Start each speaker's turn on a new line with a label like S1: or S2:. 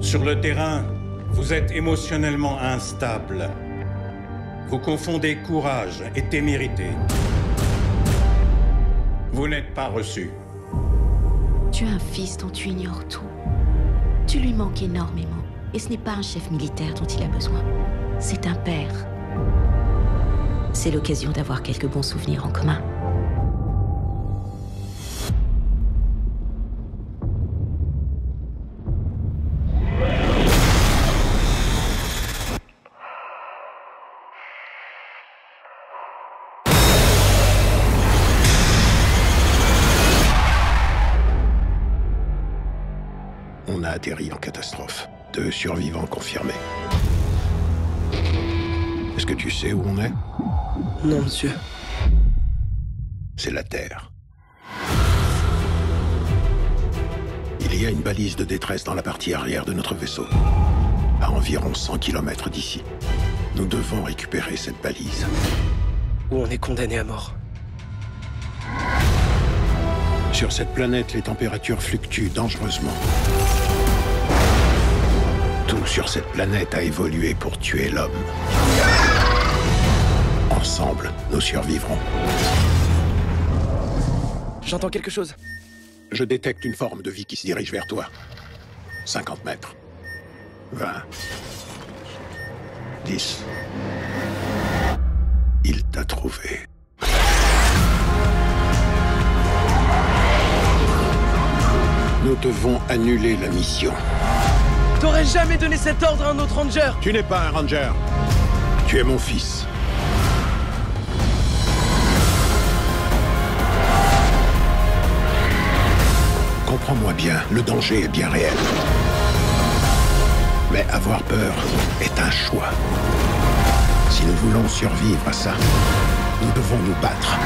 S1: Sur le terrain, vous êtes émotionnellement instable. Vous confondez courage et témérité. Vous n'êtes pas reçu.
S2: Tu as un fils dont tu ignores tout. Tu lui manques énormément. Et ce n'est pas un chef militaire dont il a besoin. C'est un père. C'est l'occasion d'avoir quelques bons souvenirs en commun.
S3: On a atterri en catastrophe. Deux survivants confirmés. Est-ce que tu sais où on est?
S4: Non, monsieur.
S3: C'est la Terre. Il y a une balise de détresse dans la partie arrière de notre vaisseau. À environ 100 km d'ici. Nous devons récupérer cette balise.
S4: Ou on est condamné à mort.
S3: Sur cette planète, les températures fluctuent dangereusement. Tout sur cette planète a évolué pour tuer l'homme. Ensemble, nous survivrons.
S4: J'entends quelque chose.
S3: Je détecte une forme de vie qui se dirige vers toi. 50 mètres. 20. 10. Il t'a trouvé. Nous devons annuler la mission.
S4: T'aurais jamais donné cet ordre à un autre ranger
S3: Tu n'es pas un ranger. Tu es mon fils. Comprends-moi bien, le danger est bien réel. Mais avoir peur est un choix. Si nous voulons survivre à ça, nous devons nous battre.